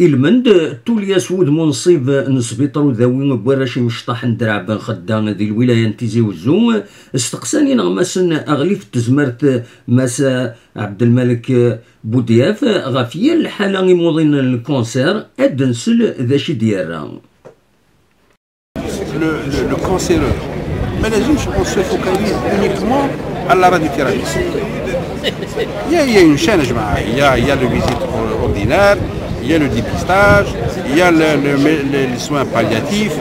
إلمند توليا سود منصب نسبيطر ذوي بوراش مشطح ندرع بن خدام ذي الولاية نتيزي وزو استقساني نغمسن أغليف تزمرت مسا عبد الملك بودياف غافيا الحالة موضين الكونسير أدنسل ذا شي ديالها le, cancéreux. Mais les autres, on se focalise uniquement à la radiothérapie. Il y a, le visite ordinaire, il y a le dépistage, il y a le, les soins palliatifs,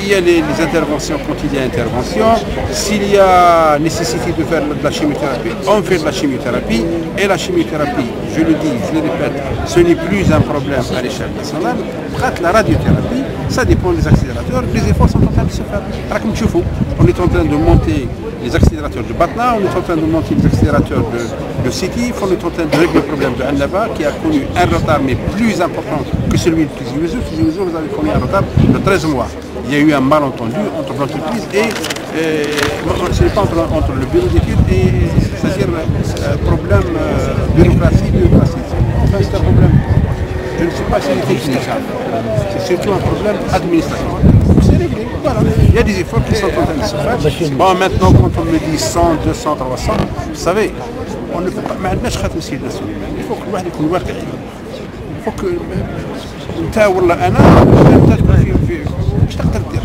il y a les, interventions quand il. S'il y a nécessité de faire de la chimiothérapie, on fait de la chimiothérapie. Et la chimiothérapie, je le dis, je le répète, ce n'est plus un problème à l'échelle nationale. La radiothérapie, ça dépend des accélérateurs. Les efforts sont en train de se faire. On est en train de monter les accélérateurs de Batna, on est en train de monter les accélérateurs de, de on est en train de régler le problème de Annaba qui a connu un retard mais plus important que celui de. Tizi Ouzou, vous avez connu un retard de 13 mois. Il y a eu un malentendu entre l'entreprise et, ce n'est pas entre, entre, le bureau d'études et c'est-à-dire euh, problème euh, bureaucratie, bureaucratie. Pas si c'est surtout un problème administratif. Il y a des efforts qui sont en train de se faire. Bon, maintenant, quand on me dit 100, 200, 300, vous savez, on ne peut pas. Mais il faut que الواحد يكون واقعي. Il faut que انت ولا أنا انت تكون في إيش تقدر دير؟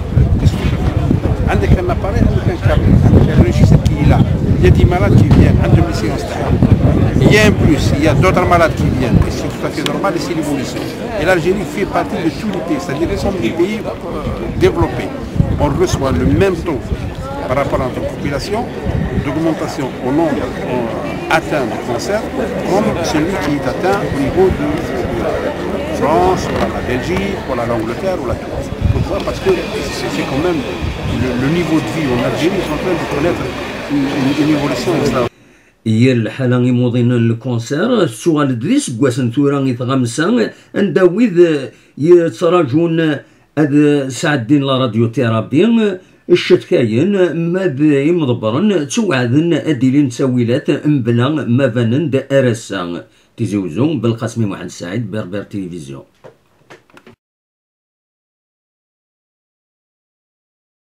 عندك un appareil عندك un câble عندك régisseur qui est là il y a des malades qui viennent عندهم les séances il y a un plus il y a d'autres malades qui viennent et c'est tout à fait normal et c'est l'évolution et l'Algérie fait partie de tous les pays c'est-à-dire comme les pays développés on reçoit le même taux par rapport à notre population d'augmentation au nombre atteint de cancer comme celui qui est atteint au niveau de, la France, ou la Belgique, ou l'Angleterre ou la Turquie. Pourquoi? Parce que c'est quand même le, niveau de vie en Algérie est en train de connaître une, évolution extraordinaire. هي الحالة يموضين الكونسير السؤال دريس كواسن ثورا يتغمسا انداويذ يتراجون هذا سعد الدين لا راديو الشتكاين ماد يمضبرن توعدن اديلين تسويلات مبلا ما فانن دا ارسا تيزوزو بالقاسمي محمد سعيد بربر تلفزيون